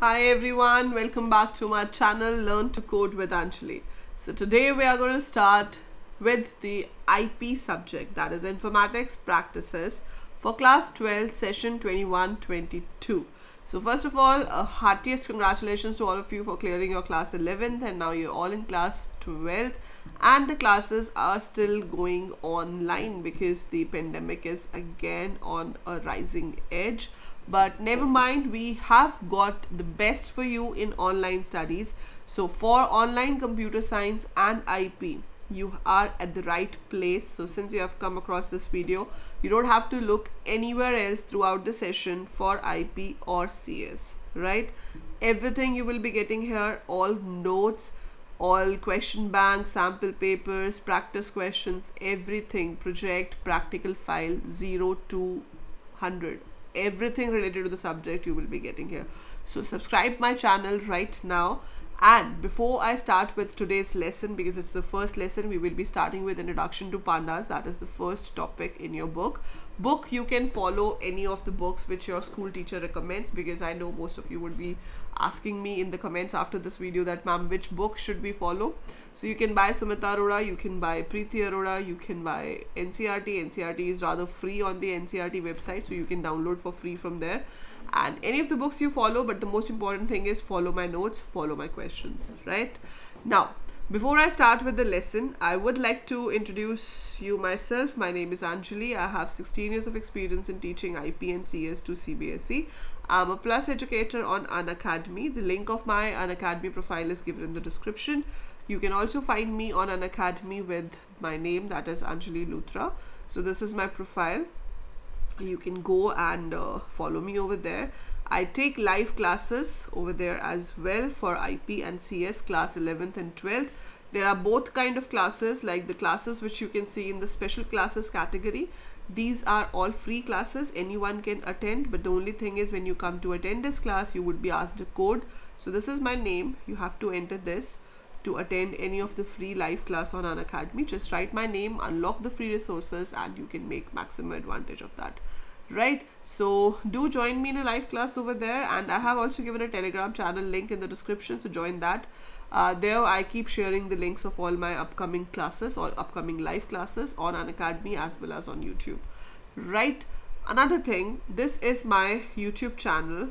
Hi everyone, welcome back to my channel Learn to Code with Anjali. So today we are going to start with the IP subject that is Informatics Practices for class 12 session 21-22. So first of all, a heartiest congratulations to all of you for clearing your class 11th and now you're all in class 12th and the classes are still going online because the pandemic is again on a rising edge but never mind we have got the best for you in online studies. So for online computer science and ip you are at the right place. So since you have come across this video you don't have to look anywhere else throughout the session for ip or cs right? Everything you will be getting here all notes all question banks sample papers practice questions everything. Project practical file 0 to 100 everything related to the subject you will be getting here. So subscribe my channel right now and before I start with today's lesson because it's the first lesson we will be starting with introduction to pandas. That is the first topic in your book. Book you can follow any of the books which your school teacher recommends because I know most of you would be asking me in the comments after this video that ma'am which book should we follow? So you can buy Sumita Arora you can buy Preeti Arora you can buy NCERT NCERT is rather free on the NCERT website so you can download for free from there and any of the books you follow but the most important thing is follow my notes follow my questions right now before I start with the lesson, I would like to introduce you myself. My name is Anjali. I have 16 years of experience in teaching IP and CS to CBSE. I'm a plus educator on Unacademy. The link of my Unacademy profile is given in the description. You can also find me on Unacademy with my name that is Anjali Luthra. So this is my profile you can go and uh, follow me over there. I take live classes over there as well for IP and CS class 11th and 12th there are both kind of classes like the classes which you can see in the special classes category. These are all free classes. Anyone can attend but the only thing is when you come to attend this class you would be asked a code. So this is my name. You have to enter this to attend any of the free live class on Unacademy just write my name unlock the free resources and you can make maximum advantage of that. Right? So do join me in a live class over there. And i have also given a telegram channel link in the description so join that. Uh, there i keep sharing the links of all my upcoming classes or upcoming live classes on Unacademy as well as on youtube. Right? Another thing this is my youtube channel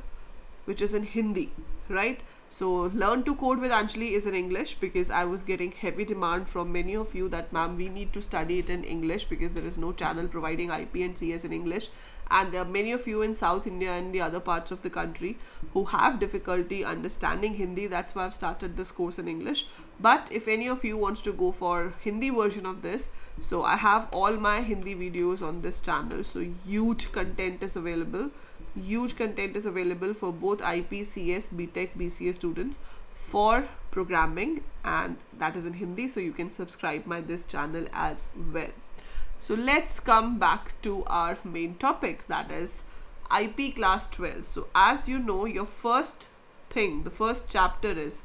which is in hindi right? So learn to code with Anjali is in English because I was getting heavy demand from many of you that ma'am we need to study it in English because there is no channel providing IP and CS in English. And there are many of you in South India and the other parts of the country who have difficulty understanding Hindi. That's why I've started this course in English. But if any of you wants to go for Hindi version of this so I have all my Hindi videos on this channel. So huge content is available huge content is available for both IP, CS, BTech, BCA students for programming and that is in Hindi so you can subscribe my this channel as well. So let's come back to our main topic that is IP class 12. So as you know your first thing the first chapter is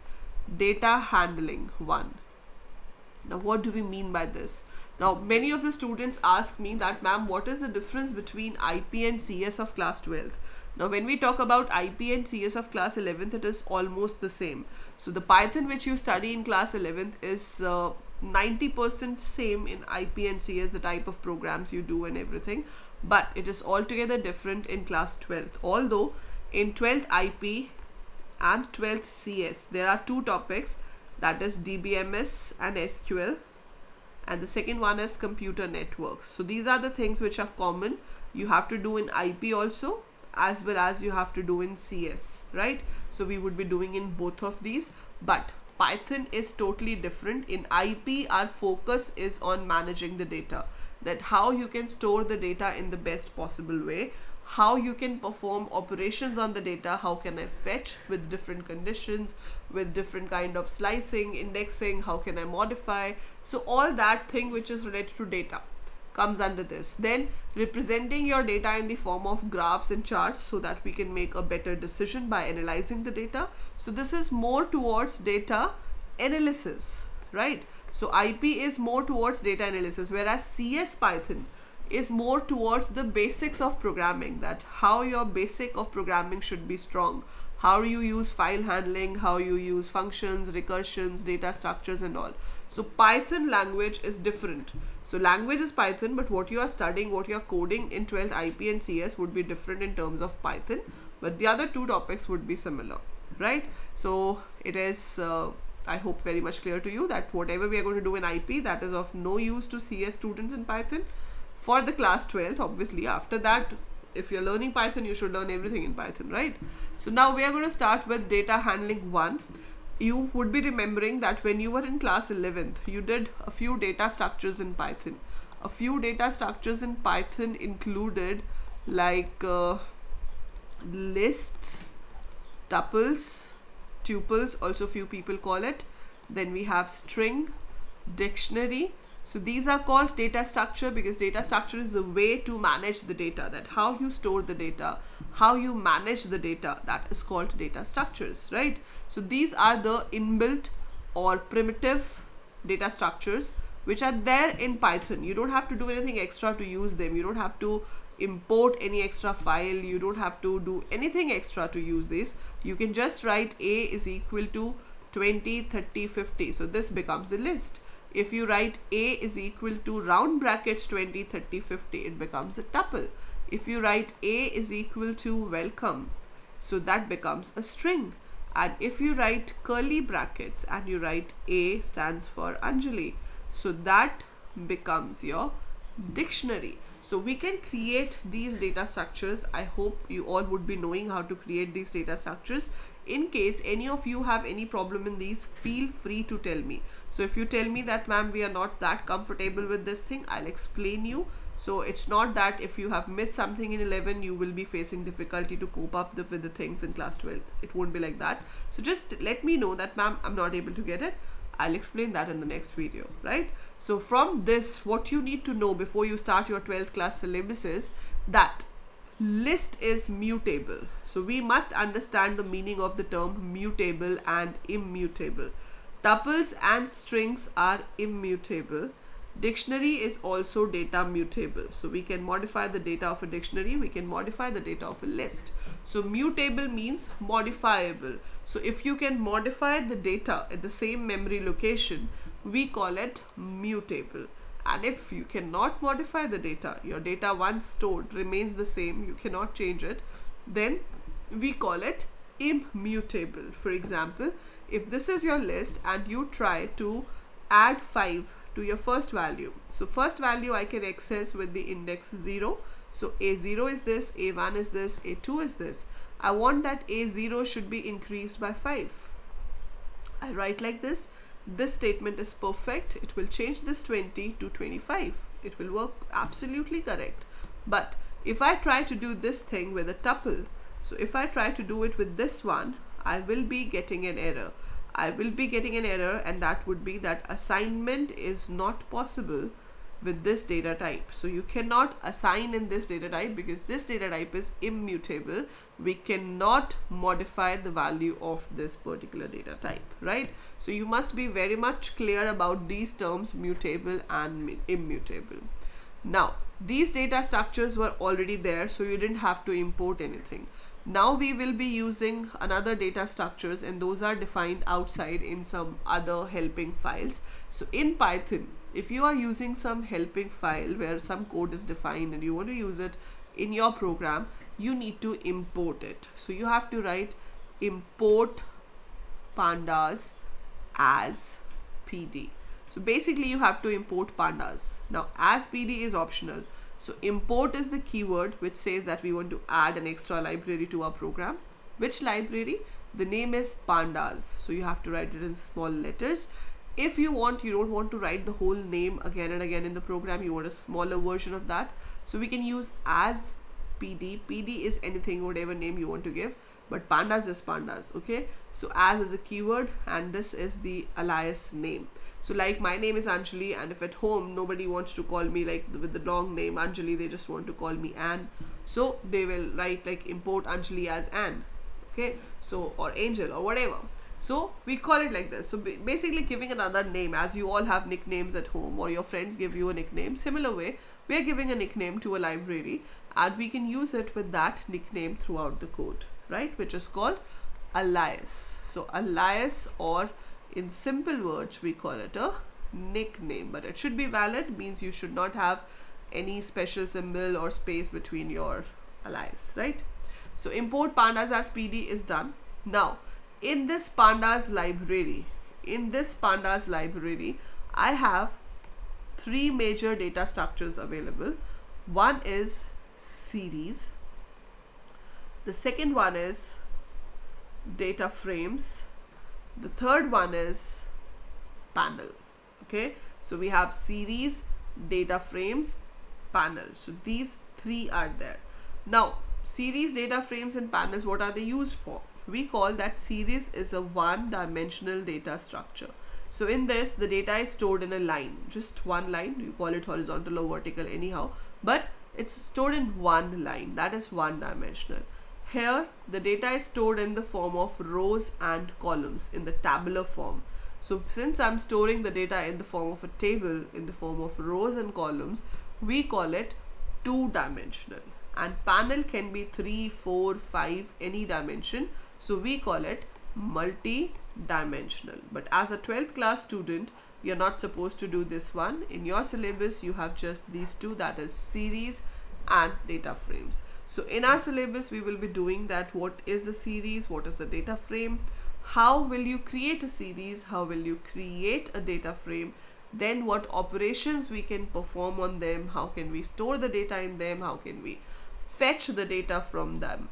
data handling 1. Now what do we mean by this? Now, many of the students ask me that, ma'am, what is the difference between IP and CS of class 12th? Now, when we talk about IP and CS of class 11th, it is almost the same. So, the Python which you study in class 11th is 90% uh, same in IP and CS, the type of programs you do and everything. But it is altogether different in class 12th. Although, in 12th IP and 12th CS, there are two topics that is DBMS and SQL and the second one is computer networks. So these are the things which are common. You have to do in IP also as well as you have to do in CS right? So we would be doing in both of these. But Python is totally different. In IP our focus is on managing the data that how you can store the data in the best possible way how you can perform operations on the data how can i fetch with different conditions with different kind of slicing indexing how can i modify? So all that thing which is related to data comes under this. Then representing your data in the form of graphs and charts so that we can make a better decision by analyzing the data. So this is more towards data analysis right so ip is more towards data analysis whereas cs python is more towards the basics of programming that how your basic of programming should be strong. How you use file handling how you use functions recursions data structures and all. So python language is different. So language is python but what you are studying what you are coding in 12th ip and cs would be different in terms of python but the other two topics would be similar right? So it is uh, I hope very much clear to you that whatever we are going to do in IP that is of no use to CS students in Python for the class 12th obviously. After that if you're learning Python you should learn everything in Python right? So now we are going to start with data handling 1 you would be remembering that when you were in class 11th you did a few data structures in Python. A few data structures in Python included like uh, lists tuples tuples also few people call it. Then we have string dictionary. So these are called data structure because data structure is a way to manage the data that how you store the data how you manage the data that is called data structures right? So these are the inbuilt or primitive data structures which are there in python. You don't have to do anything extra to use them. You don't have to import any extra file you don't have to do anything extra to use this. You can just write a is equal to 20 30 50 so this becomes a list. If you write a is equal to round brackets 20 30 50 it becomes a tuple. If you write a is equal to welcome so that becomes a string. And if you write curly brackets and you write a stands for anjali so that becomes your dictionary so we can create these data structures. I hope you all would be knowing how to create these data structures. In case any of you have any problem in these feel free to tell me. So if you tell me that ma'am we are not that comfortable with this thing i'll explain you. So it's not that if you have missed something in 11 you will be facing difficulty to cope up the, with the things in class 12 it won't be like that. So just let me know that ma'am i'm not able to get it I'll explain that in the next video, right? So from this, what you need to know before you start your 12th class syllabus is that list is mutable. So we must understand the meaning of the term mutable and immutable. Tuples and strings are immutable Dictionary is also data mutable. So we can modify the data of a dictionary, we can modify the data of a list. So mutable means modifiable. So if you can modify the data at the same memory location, we call it mutable. And if you cannot modify the data, your data once stored remains the same, you cannot change it, then we call it immutable. For example, if this is your list and you try to add 5 to your first value. So first value I can access with the index 0. So A0 is this, A1 is this, A2 is this. I want that A0 should be increased by 5. I write like this. This statement is perfect. It will change this 20 to 25. It will work absolutely correct. But if I try to do this thing with a tuple, so if I try to do it with this one, I will be getting an error. I will be getting an error and that would be that assignment is not possible with this data type. So you cannot assign in this data type because this data type is immutable. We cannot modify the value of this particular data type, right? So you must be very much clear about these terms mutable and immutable. Now, these data structures were already there, so you didn't have to import anything. Now we will be using another data structures and those are defined outside in some other helping files. So in Python, if you are using some helping file where some code is defined and you want to use it in your program, you need to import it. So you have to write import pandas as PD. So basically you have to import pandas. Now as PD is optional. So import is the keyword which says that we want to add an extra library to our program. Which library? The name is pandas. So you have to write it in small letters. If you want, you don't want to write the whole name again and again in the program. You want a smaller version of that. So we can use as PD. PD is anything, whatever name you want to give. But pandas is pandas. Okay. So as is a keyword and this is the alias name so like my name is Anjali and if at home nobody wants to call me like with the long name Anjali they just want to call me Anne so they will write like import Anjali as Anne okay? So or Angel or whatever. So we call it like this. So basically giving another name as you all have nicknames at home or your friends give you a nickname similar way we are giving a nickname to a library and we can use it with that nickname throughout the code right? Which is called alias. So alias or in simple words we call it a nickname. But it should be valid means you should not have any special symbol or space between your alias right? So import pandas as pd is done. Now in this pandas library in this pandas library i have three major data structures available. One is series. The second one is data frames the third one is panel okay? So we have series data frames panel. So these three are there. Now series data frames and panels what are they used for? We call that series is a one dimensional data structure. So in this the data is stored in a line just one line. You call it horizontal or vertical anyhow but it's stored in one line. That is one dimensional here the data is stored in the form of rows and columns in the tabular form. So since I'm storing the data in the form of a table in the form of rows and columns we call it two dimensional and panel can be three four five any dimension. So we call it multi-dimensional. But as a 12th class student you're not supposed to do this one. In your syllabus you have just these two that is series and data frames so in our syllabus we will be doing that. What is a series? What is a data frame? How will you create a series? How will you create a data frame? Then what operations we can perform on them? How can we store the data in them? How can we fetch the data from them?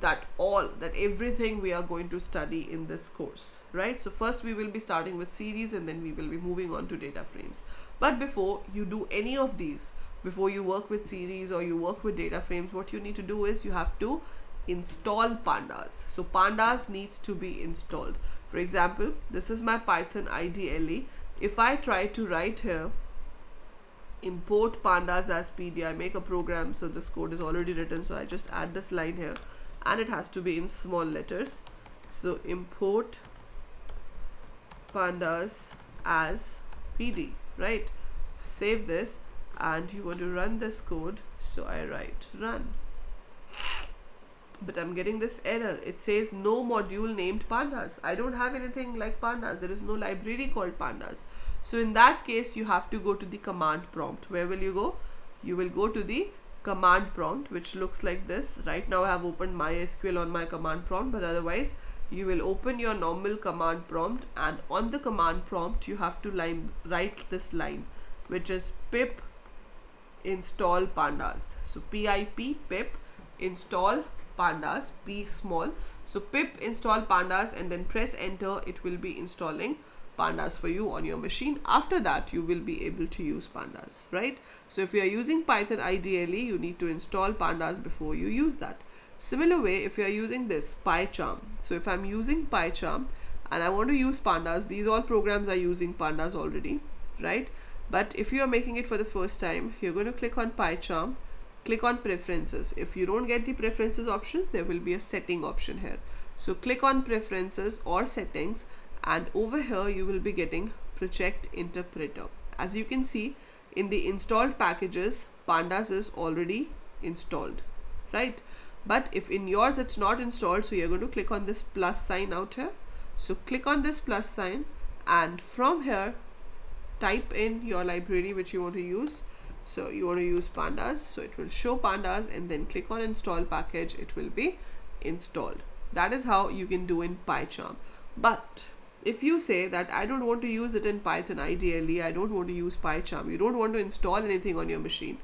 That all that everything we are going to study in this course right? So first we will be starting with series and then we will be moving on to data frames. But before you do any of these before you work with series or you work with data frames what you need to do is you have to install pandas. So pandas needs to be installed. For example this is my python IDLE if I try to write here import pandas as pd I make a program so this code is already written so I just add this line here and it has to be in small letters. So import pandas as pd right? Save this and you want to run this code so I write run. But I'm getting this error. It says no module named pandas. I don't have anything like pandas. There is no library called pandas. So in that case you have to go to the command prompt. Where will you go? You will go to the command prompt which looks like this. Right now I have opened MySQL on my command prompt but otherwise you will open your normal command prompt and on the command prompt you have to line write this line which is pip install pandas. So pip pip install pandas p small. So pip install pandas and then press enter. It will be installing pandas for you on your machine. After that you will be able to use pandas right? So if you are using python IDLE you need to install pandas before you use that. Similar way if you are using this pycharm. So if i'm using pycharm and i want to use pandas these all programs are using pandas already right but if you are making it for the first time you're going to click on pycharm click on preferences. If you don't get the preferences options there will be a setting option here. So click on preferences or settings and over here you will be getting project interpreter. As you can see in the installed packages pandas is already installed right? But if in yours it's not installed so you're going to click on this plus sign out here. So click on this plus sign and from here type in your library which you want to use so you want to use pandas so it will show pandas and then click on install package it will be installed that is how you can do in pycharm but if you say that I don't want to use it in Python IDLE I don't want to use PyCharm, you don't want to install anything on your machine,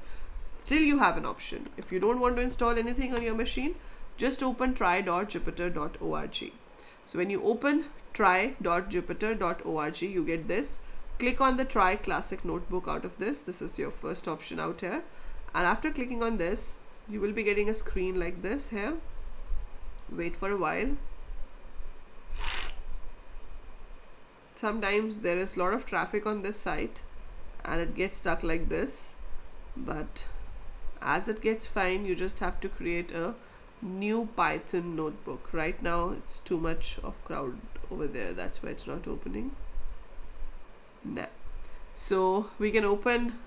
still you have an option. If you don't want to install anything on your machine, just open try.jupyter.org. So when you open try.jupyter.org, you get this. Click on the try classic notebook out of this. This is your first option out here. And after clicking on this, you will be getting a screen like this here. Wait for a while sometimes there is a lot of traffic on this site and it gets stuck like this but as it gets fine you just have to create a new python notebook right now it's too much of crowd over there that's why it's not opening nah. So we can open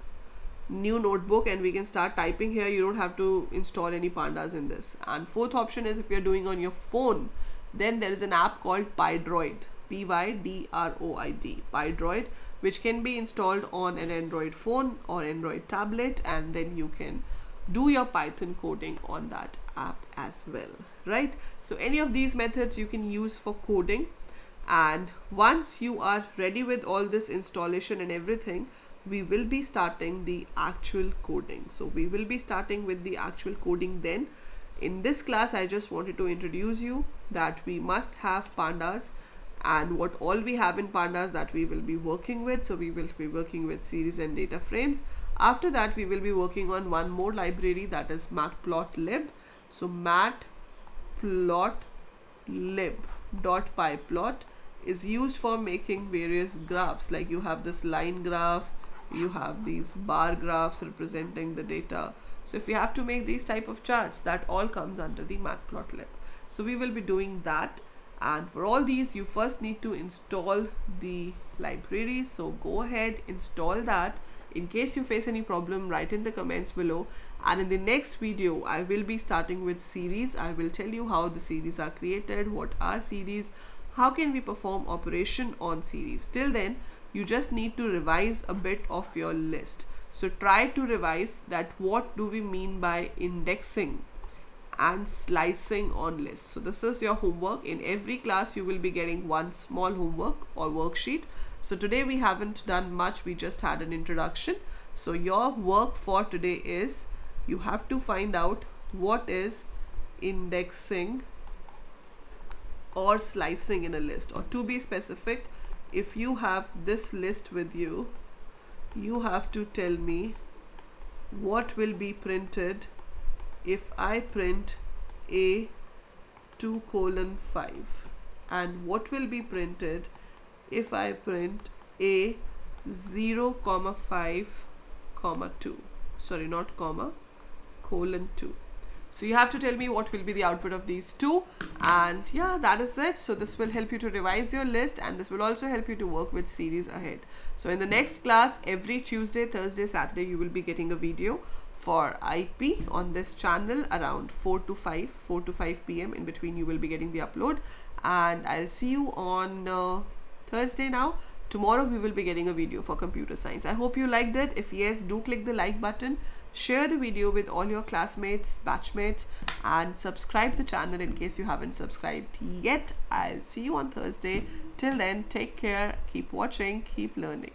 new notebook and we can start typing here. You don't have to install any pandas in this. And fourth option is if you're doing on your phone then there is an app called Pydroid, P-Y-D-R-O-I-D, Pydroid, which can be installed on an Android phone or Android tablet and then you can do your Python coding on that app as well, right? So any of these methods you can use for coding and once you are ready with all this installation and everything, we will be starting the actual coding. So we will be starting with the actual coding then. In this class, I just wanted to introduce you that we must have pandas and what all we have in pandas that we will be working with. So we will be working with series and data frames. After that, we will be working on one more library that is matplotlib. So matplotlib.pyplot is used for making various graphs. Like you have this line graph you have these bar graphs representing the data. So if you have to make these type of charts that all comes under the matplotlib so we will be doing that. And for all these you first need to install the library. So go ahead install that. In case you face any problem write in the comments below. And in the next video I will be starting with series. I will tell you how the series are created what are series how can we perform operation on series? Till then you just need to revise a bit of your list. So try to revise that what do we mean by indexing and slicing on lists so this is your homework. In every class you will be getting one small homework or worksheet. So today we haven't done much. We just had an introduction. So your work for today is you have to find out what is indexing or slicing in a list or to be specific if you have this list with you you have to tell me what will be printed if I print a 2 colon 5 and what will be printed if I print a 0 comma 5 comma 2 sorry not comma colon 2 so you have to tell me what will be the output of these two. And yeah that is it. So this will help you to revise your list and this will also help you to work with series ahead. So in the next class every Tuesday Thursday Saturday you will be getting a video for IP on this channel around 4 to 5 4 to 5 p.m. in between you will be getting the upload. And I'll see you on uh, Thursday now. Tomorrow we will be getting a video for computer science. I hope you liked it. If yes do click the like button share the video with all your classmates batchmates and subscribe the channel in case you haven't subscribed yet. I'll see you on thursday. Till then take care. Keep watching. Keep learning